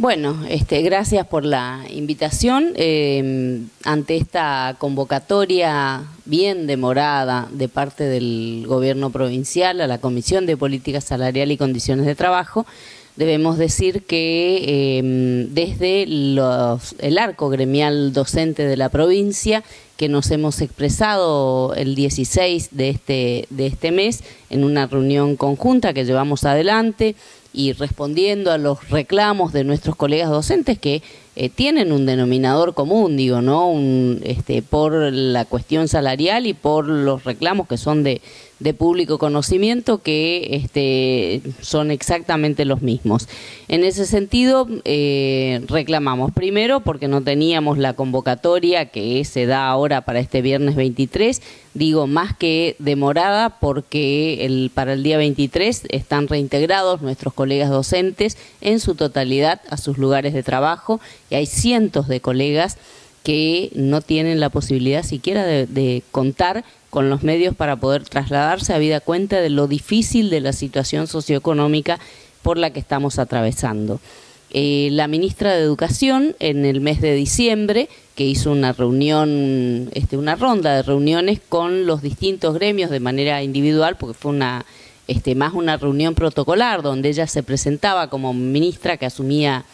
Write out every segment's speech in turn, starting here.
Bueno, este, gracias por la invitación. Eh, ante esta convocatoria bien demorada de parte del gobierno provincial a la Comisión de Política Salarial y Condiciones de Trabajo, debemos decir que eh, desde el arco gremial docente de la provincia, que nos hemos expresado el 16 de este, de este mes en una reunión conjunta que llevamos adelante, y respondiendo a los reclamos de nuestros colegas docentes que eh, tienen un denominador común, digo, ¿no? Un, este, por la cuestión salarial y por los reclamos que son de, de público conocimiento que este, son exactamente los mismos. En ese sentido, eh, reclamamos primero porque no teníamos la convocatoria que se da ahora para este viernes 23, digo más que demorada porque el, para el día 23 están reintegrados nuestros colegas docentes en su totalidad a sus lugares de trabajo y hay cientos de colegas que no tienen la posibilidad siquiera de, contar con los medios para poder trasladarse a vida cuenta de lo difícil de la situación socioeconómica por la que estamos atravesando. Eh, la ministra de Educación en el mes de diciembre, que hizo una reunión, este, una ronda de reuniones con los distintos gremios de manera individual, porque fue una este, más una reunión protocolar donde ella se presentaba como ministra que asumía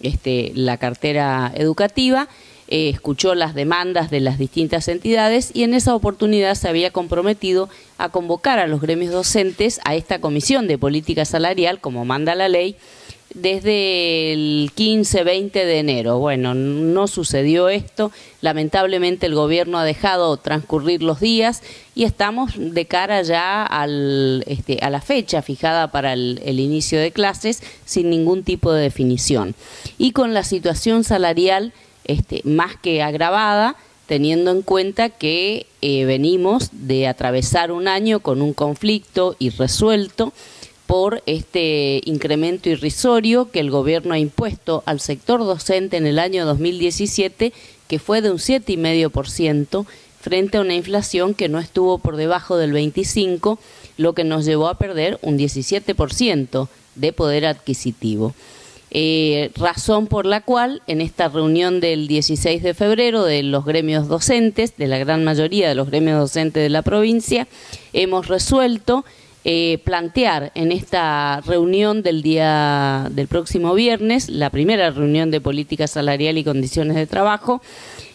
este, la cartera educativa eh, escuchó las demandas de las distintas entidades y en esa oportunidad se había comprometido a convocar a los gremios docentes a esta comisión de política salarial, como manda la ley, desde el 15-20 de enero. Bueno, no sucedió esto. Lamentablemente el gobierno ha dejado transcurrir los días y estamos de cara ya al, este, a la fecha fijada para el, el inicio de clases sin ningún tipo de definición. Y con la situación salarial este, más que agravada, teniendo en cuenta que eh, venimos de atravesar un año con un conflicto irresuelto por este incremento irrisorio que el gobierno ha impuesto al sector docente en el año 2017, que fue de un 7,5% frente a una inflación que no estuvo por debajo del 25%, lo que nos llevó a perder un 17% de poder adquisitivo. Eh, razón por la cual en esta reunión del 16 de febrero de los gremios docentes, de la gran mayoría de los gremios docentes de la provincia, hemos resuelto eh, plantear en esta reunión del día del próximo viernes, la primera reunión de política salarial y condiciones de trabajo,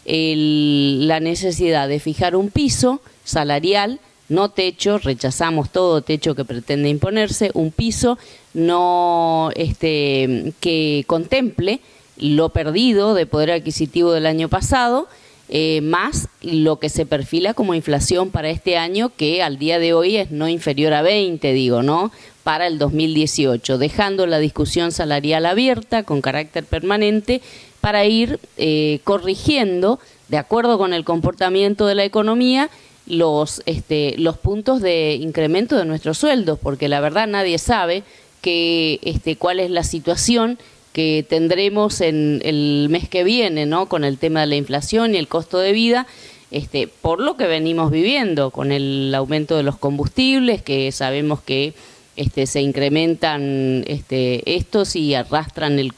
la necesidad de fijar un piso salarial no techo, rechazamos todo techo que pretende imponerse, un piso no este, que contemple lo perdido de poder adquisitivo del año pasado, eh, más lo que se perfila como inflación para este año, que al día de hoy es no inferior a 20, digo, ¿no? Para el 2018, dejando la discusión salarial abierta con carácter permanente para ir eh, corrigiendo, de acuerdo con el comportamiento de la economía, los, este, los puntos de incremento de nuestros sueldos, porque la verdad nadie sabe que, este, cuál es la situación que tendremos en el mes que viene, ¿no? Con el tema de la inflación y el costo de vida, este, por lo que venimos viviendo, con el aumento de los combustibles, que sabemos que este, se incrementan este, estos y arrastran el,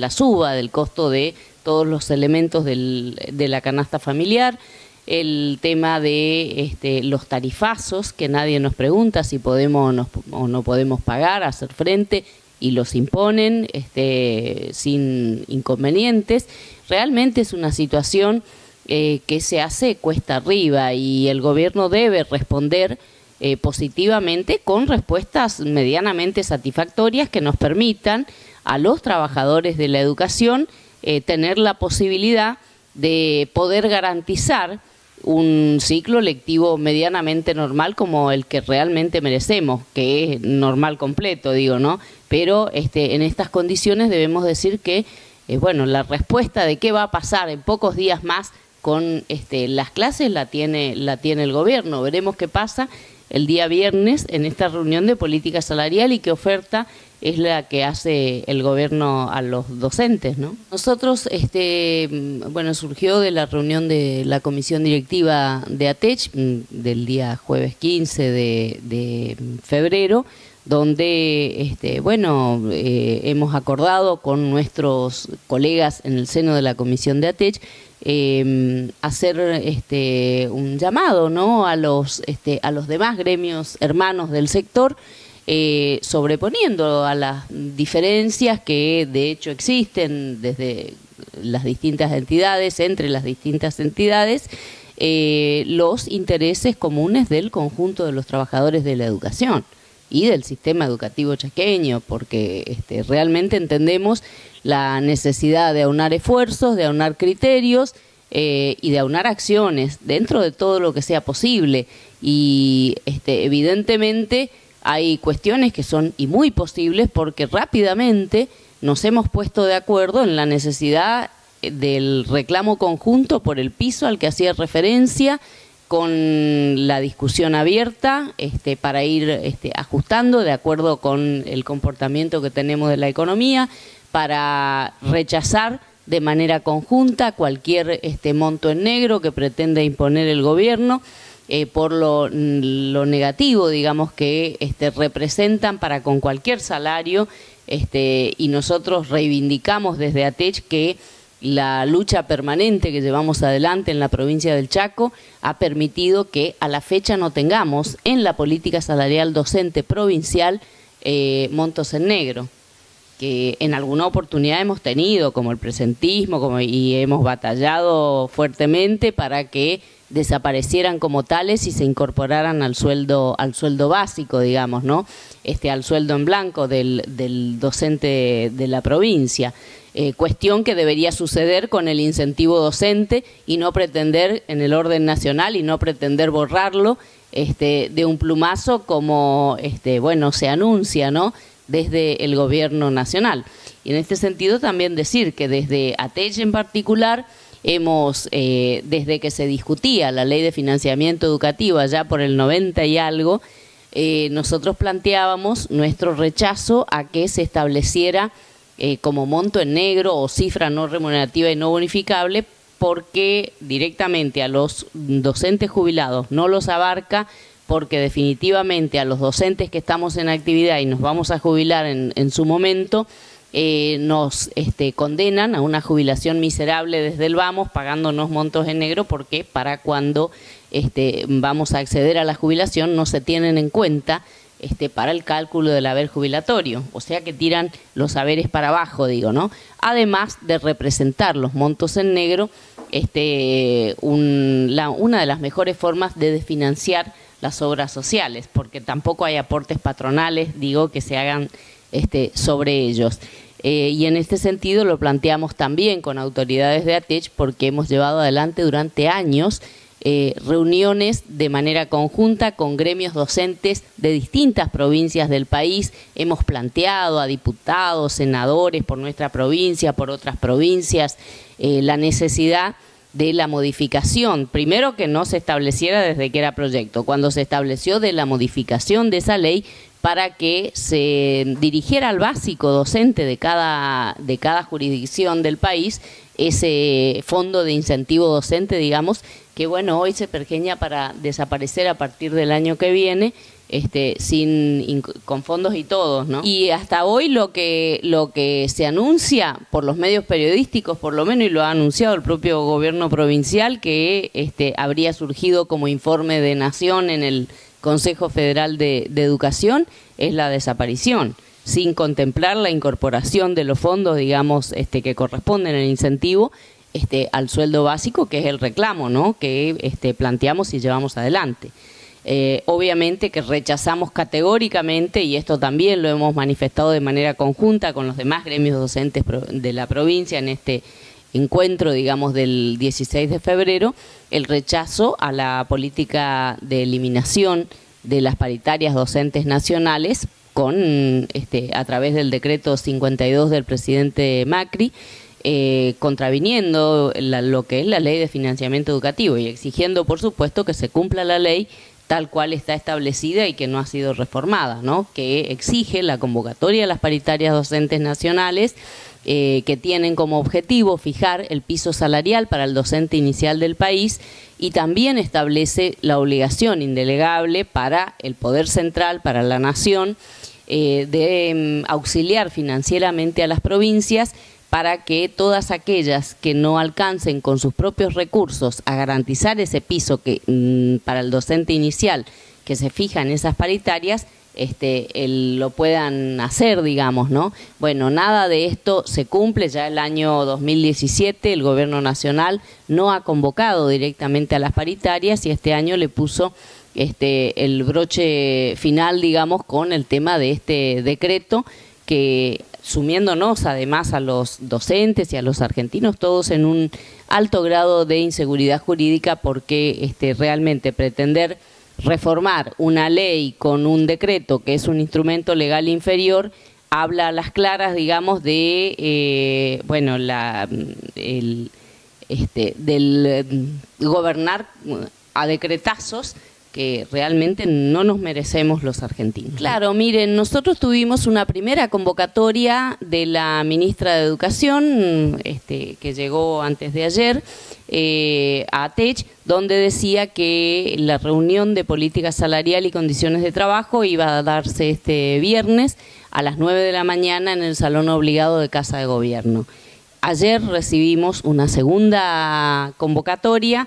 la suba del costo de todos los elementos de la canasta familiar el tema de este, los tarifazos, que nadie nos pregunta si podemos o no podemos pagar, hacer frente, y los imponen este, sin inconvenientes. Realmente es una situación eh, que se hace cuesta arriba y el gobierno debe responder eh, positivamente con respuestas medianamente satisfactorias que nos permitan a los trabajadores de la educación eh, tener la posibilidad de poder garantizar un ciclo lectivo medianamente normal como el que realmente merecemos, que es normal completo, digo, ¿no? Pero este, en estas condiciones debemos decir que, eh, bueno, la respuesta de qué va a pasar en pocos días más con este, las clases la tiene, la tiene el gobierno. Veremos qué pasa el día viernes en esta reunión de política salarial y qué oferta es la que hace el gobierno a los docentes, ¿no? Nosotros, este, bueno, surgió de la reunión de la comisión directiva de ATECH mm, del día jueves 15 de, febrero, donde, este, bueno, eh, hemos acordado con nuestros colegas en el seno de la Comisión de ATECH em, hacer este, un llamado ¿no? a, los, este, a los demás gremios hermanos del sector, eh, sobreponiendo a las diferencias que de hecho existen desde las distintas entidades, entre las distintas entidades, eh, los intereses comunes del conjunto de los trabajadores de la educación y del sistema educativo chaqueño, porque este, realmente entendemos la necesidad de aunar esfuerzos, de aunar criterios eh, y de aunar acciones dentro de todo lo que sea posible. Y este, evidentemente hay cuestiones que son y muy posibles porque rápidamente nos hemos puesto de acuerdo en la necesidad del reclamo conjunto por el piso al que hacía referencia con la discusión abierta este, para ir este, ajustando de acuerdo con el comportamiento que tenemos de la economía, para rechazar de manera conjunta cualquier este, monto en negro que pretenda imponer el gobierno eh, por lo, lo, negativo, digamos, que este, representan para con cualquier salario este, y nosotros reivindicamos desde ATECH que la lucha permanente que llevamos adelante en la provincia del Chaco ha permitido que a la fecha no tengamos en la política salarial docente provincial eh, montos en negro en alguna oportunidad hemos tenido, como el presentismo, como, y hemos batallado fuertemente para que desaparecieran como tales y se incorporaran al sueldo, al sueldo básico, digamos, ¿no? Este, al sueldo en blanco del, del docente de la provincia. Eh, cuestión que debería suceder con el incentivo docente y no pretender en el orden nacional y no pretender borrarlo este, de un plumazo como este, bueno se anuncia no desde el gobierno nacional. Y en este sentido también decir que desde ATECH en particular hemos eh, desde que se discutía la ley de financiamiento educativo allá por el 90 y algo eh, nosotros planteábamos nuestro rechazo a que se estableciera eh, como monto en negro o cifra no remunerativa y no bonificable porque directamente a los docentes jubilados no los abarca porque definitivamente a los docentes que estamos en actividad y nos vamos a jubilar en, su momento, eh, nos este, condenan a una jubilación miserable desde el vamos, pagándonos montos en negro, porque para cuando este, vamos a acceder a la jubilación no se tienen en cuenta este, para el cálculo del haber jubilatorio, o sea que tiran los saberes para abajo, digo, ¿no? Además de representar los montos en negro, este, una de las mejores formas de desfinanciar las obras sociales, porque tampoco hay aportes patronales, digo, que se hagan este, sobre ellos. Eh, y en este sentido lo planteamos también con autoridades de ATECH porque hemos llevado adelante durante años eh, reuniones de manera conjunta con gremios docentes de distintas provincias del país. Hemos planteado a diputados, senadores por nuestra provincia, por otras provincias, eh, la necesidad de la modificación, primero que no se estableciera desde que era proyecto, cuando se estableció de la modificación de esa ley para que se dirigiera al básico docente de cada, de cada jurisdicción del país ese fondo de incentivo docente, digamos, que bueno, hoy se pergeña para desaparecer a partir del año que viene, este, sin con fondos y todos, ¿no? Y hasta hoy lo que lo que se anuncia por los medios periodísticos, por lo menos y lo ha anunciado el propio gobierno provincial que este habría surgido como informe de nación en el Consejo Federal de, Educación es la desaparición sin contemplar la incorporación de los fondos, digamos, este, que corresponden al incentivo este, al sueldo básico, que es el reclamo ¿no? que este, planteamos y llevamos adelante. Eh, obviamente que rechazamos categóricamente, y esto también lo hemos manifestado de manera conjunta con los demás gremios docentes de la provincia en este encuentro, digamos, del 16 de febrero, el rechazo a la política de eliminación de las paritarias docentes nacionales con este, a través del decreto 52 del presidente Macri, eh, contraviniendo lo que es la ley de financiamiento educativo y exigiendo, por supuesto, que se cumpla la ley tal cual está establecida y que no ha sido reformada, ¿no? que exige la convocatoria de las paritarias docentes nacionales eh, que tienen como objetivo fijar el piso salarial para el docente inicial del país y también establece la obligación indelegable para el Poder Central, para la Nación, eh, de mm, auxiliar financieramente a las provincias para que todas aquellas que no alcancen con sus propios recursos a garantizar ese piso que mm, para el docente inicial que se fija en esas paritarias, este, lo puedan hacer, digamos, ¿no? Bueno, nada de esto se cumple. Ya el año 2017 el Gobierno Nacional no ha convocado directamente a las paritarias y este año le puso este, el broche final, digamos, con el tema de este decreto que sumiéndonos además a los docentes y a los argentinos todos en un alto grado de inseguridad jurídica porque este, realmente pretender reformar una ley con un decreto que es un instrumento legal inferior habla a las claras, digamos, de eh, bueno la el, este, del gobernar a decretazos que realmente no nos merecemos los argentinos. Claro, miren, nosotros tuvimos una primera convocatoria de la ministra de Educación, este, que llegó antes de ayer, eh, a ATECH, donde decía que la reunión de política salarial y condiciones de trabajo iba a darse este viernes a las 9 de la mañana en el Salón Obligado de Casa de Gobierno. Ayer recibimos una segunda convocatoria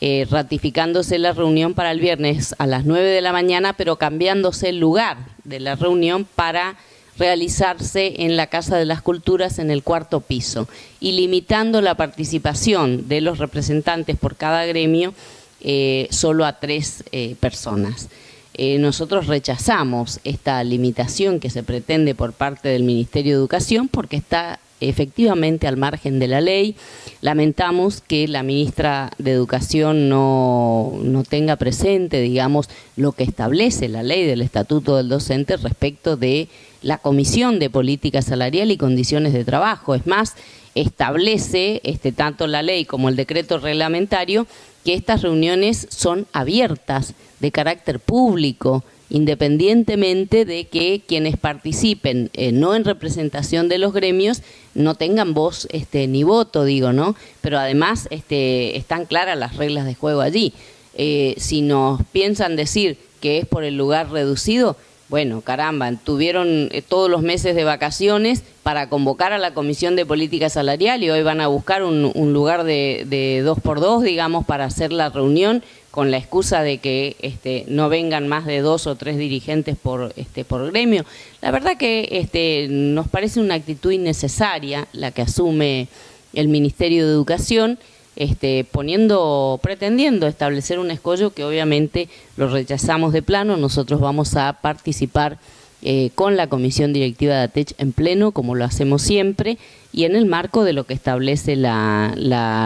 eh, ratificándose la reunión para el viernes a las 9 de la mañana, pero cambiándose el lugar de la reunión para realizarse en la Casa de las Culturas en el cuarto piso y limitando la participación de los representantes por cada gremio eh, solo a tres eh, personas. nosotros rechazamos esta limitación que se pretende por parte del Ministerio de Educación porque está efectivamente al margen de la ley. Lamentamos que la ministra de Educación no, no, tenga presente, digamos, lo que establece la ley del Estatuto del Docente respecto de la Comisión de Política Salarial y Condiciones de Trabajo. Es más, establece este, tanto la ley como el decreto reglamentario que estas reuniones son abiertas de carácter público, independientemente de que quienes participen eh, no en representación de los gremios no tengan voz este, ni voto, digo, ¿no? Pero además este, están claras las reglas de juego allí. Eh, si nos piensan decir que es por el lugar reducido, bueno, caramba, tuvieron eh, todos los meses de vacaciones para convocar a la Comisión de Política Salarial y hoy van a buscar un, lugar de, de dos por dos, digamos, para hacer la reunión con la excusa de que este, no vengan más de dos o tres dirigentes por, este, por gremio. La verdad que este, nos parece una actitud innecesaria la que asume el Ministerio de Educación, este, poniendo, pretendiendo establecer un escollo que obviamente lo rechazamos de plano. Nosotros vamos a participar eh, con la comisión directiva de ATECH en pleno, como lo hacemos siempre, y en el marco de lo que establece la,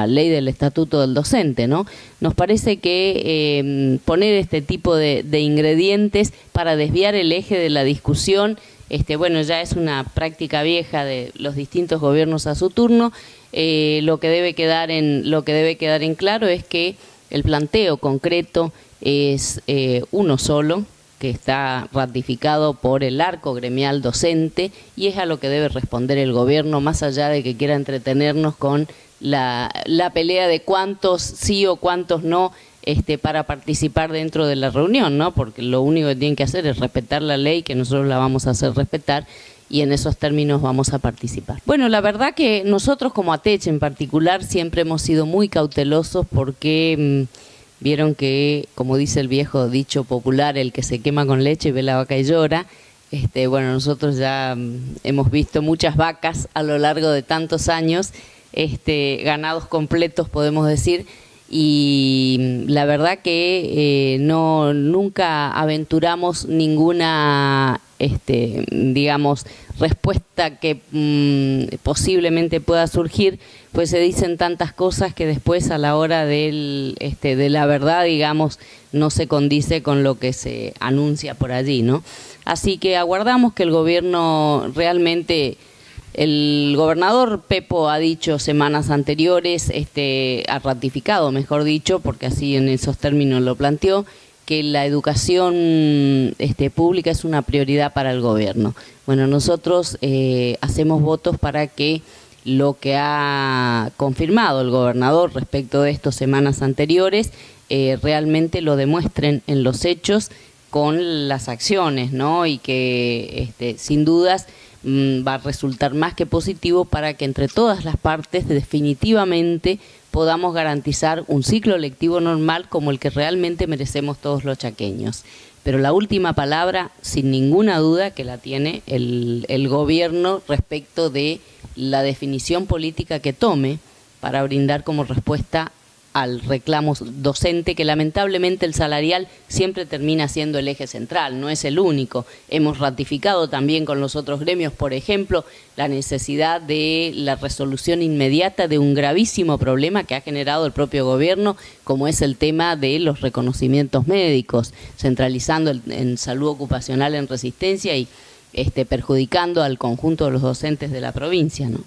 ley del estatuto del docente. ¿no? Nos parece que em, poner este tipo de, ingredientes para desviar el eje de la discusión, este, bueno, ya es una práctica vieja de los distintos gobiernos a su turno. Eh, lo que debe quedar en lo que debe quedar en claro es que el planteo concreto es eh, uno solo, que está ratificado por el arco gremial docente y es a lo que debe responder el gobierno, más allá de que quiera entretenernos con la, pelea de cuántos sí o cuántos no este, para participar dentro de la reunión, ¿no? Porque lo único que tienen que hacer es respetar la ley, que nosotros la vamos a hacer respetar, y en esos términos vamos a participar. Bueno, la verdad que nosotros como ATECH en particular siempre hemos sido muy cautelosos porque... Mm, Vieron que, como dice el viejo dicho popular, el que se quema con leche ve la vaca y llora. Este, bueno, nosotros ya mm, hemos visto muchas vacas a lo largo de tantos años, este, ganados completos podemos decir, y mm, la verdad que eh, no nunca aventuramos ninguna este, digamos, respuesta que mm, posiblemente pueda surgir, pues se dicen tantas cosas que después a la hora del, este, de la verdad, digamos, no se condice con lo que se anuncia por allí, ¿no? Así que aguardamos que el gobierno realmente el gobernador Pepo ha dicho semanas anteriores, este, ha ratificado, mejor dicho, porque así en esos términos lo planteó, que la educación este, pública es una prioridad para el gobierno. Bueno, nosotros eh, hacemos votos para que lo que ha confirmado el gobernador respecto de estas semanas anteriores eh, realmente lo demuestren en los hechos con las acciones, ¿no? Y que este, sin dudas mm, va a resultar más que positivo para que entre todas las partes definitivamente podamos garantizar un ciclo lectivo normal como el que realmente merecemos todos los chaqueños. Pero la última palabra, sin ninguna duda, que la tiene el, el gobierno respecto de la definición política que tome para brindar como respuesta al reclamo docente, que lamentablemente el salarial siempre termina siendo el eje central, no es el único. Hemos ratificado también con los otros gremios, por ejemplo, la necesidad de la resolución inmediata de un gravísimo problema que ha generado el propio gobierno, como es el tema de los reconocimientos médicos, centralizando en salud ocupacional en resistencia y este, perjudicando al conjunto de los docentes de la provincia. ¿no?